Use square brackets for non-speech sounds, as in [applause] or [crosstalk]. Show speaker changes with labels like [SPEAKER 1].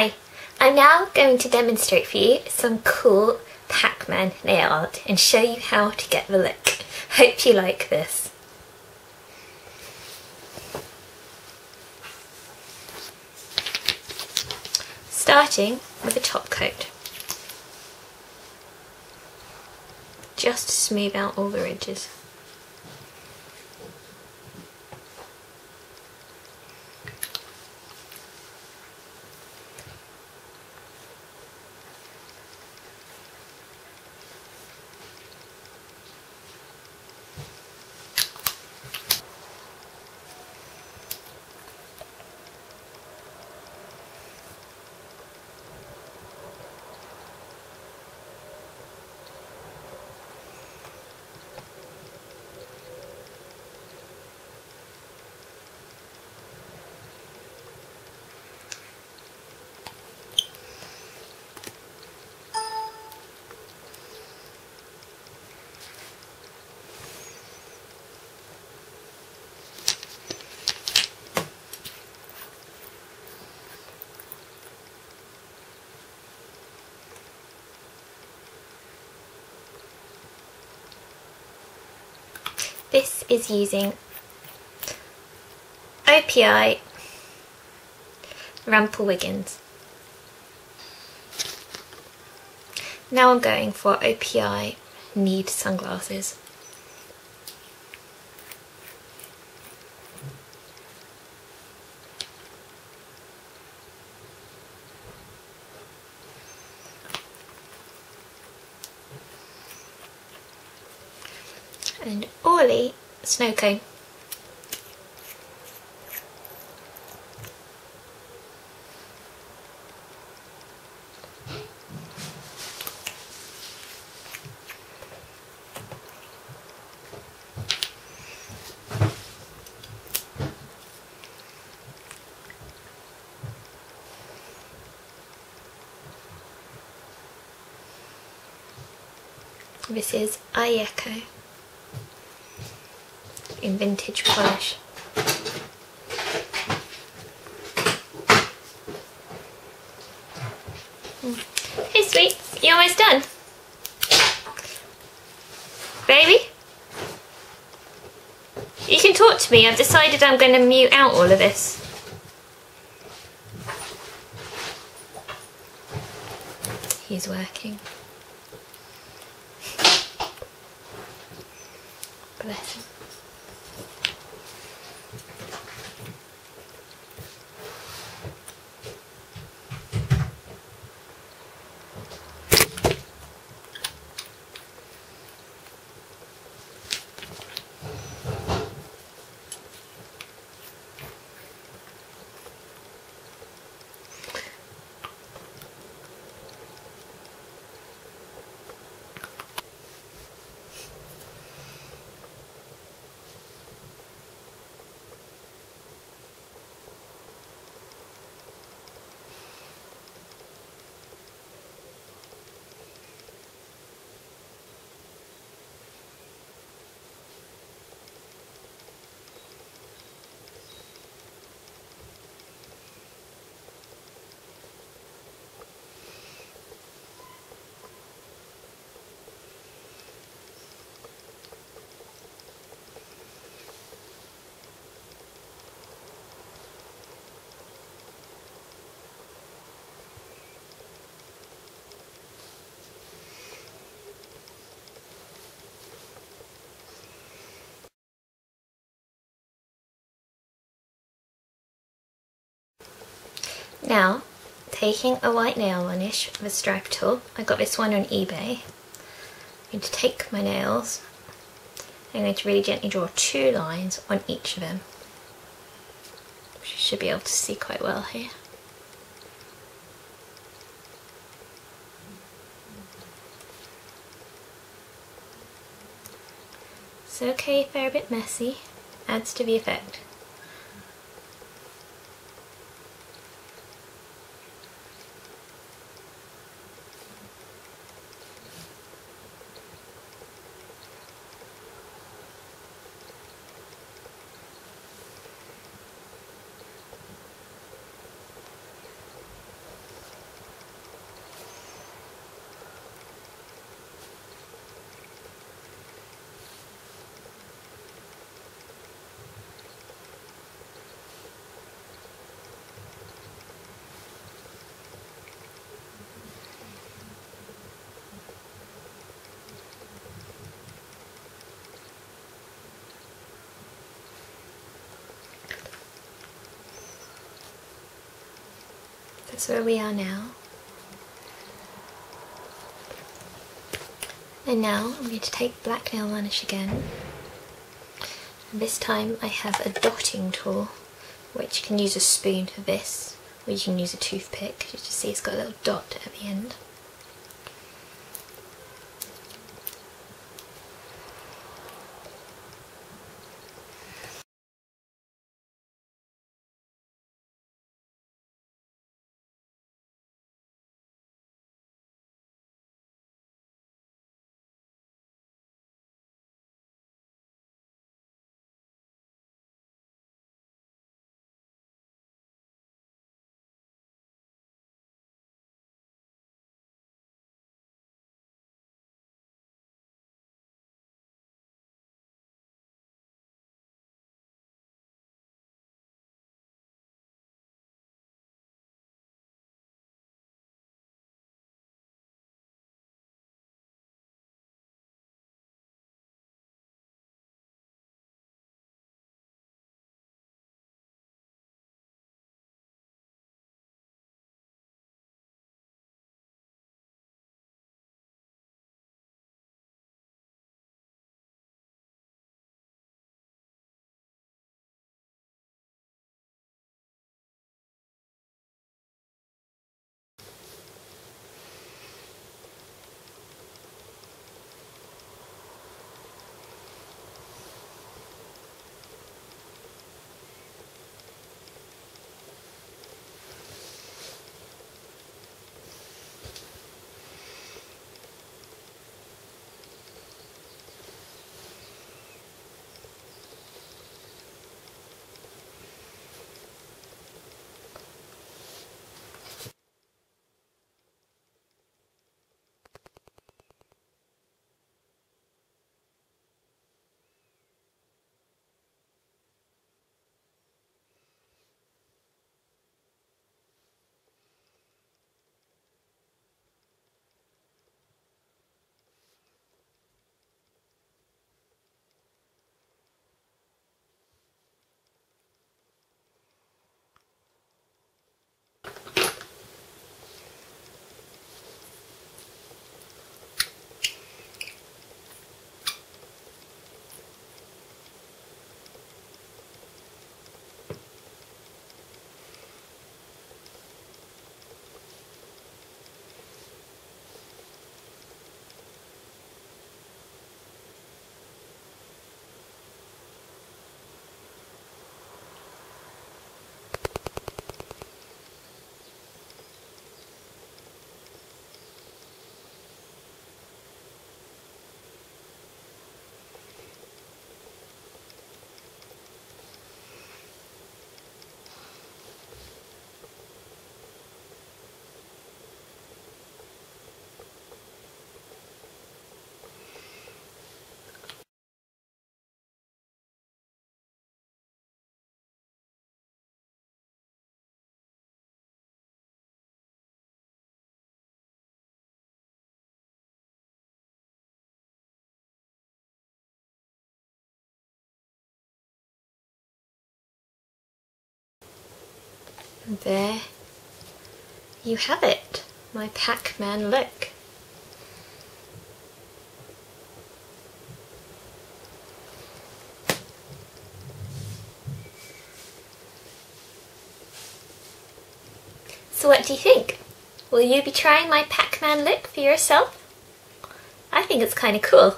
[SPEAKER 1] Hi, I'm now going to demonstrate for you some cool Pac-Man nail art and show you how to get the look. Hope you like this. Starting with a top coat. Just smooth out all the ridges. This is using OPI Rumple's Wiggin'. Now I'm going for OPI Need sunglasses. and Orly snow cone. This is Ayeko in vintage polish. Mm. Hey sweet, you almost done? Baby? You can talk to me, I've decided I'm going to mute out all of this. He's working. [laughs] Bless him. Now, taking a white nail varnish with a stripe tool, I got this one on eBay. I'm going to take my nails, I'm going to really gently draw two lines on each of them. Which you should be able to see quite well here. It's okay if they're a bit messy, adds to the effect. That's where we are now. And now I'm going to take black nail varnish again. And this time I have a dotting tool, which you can use a spoon for this, or you can use a toothpick. You just see it's got a little dot at the end. There you have it, my Pac-Man look. So what do you think? Will you be trying my Pac-Man look for yourself? I think it's kind of cool.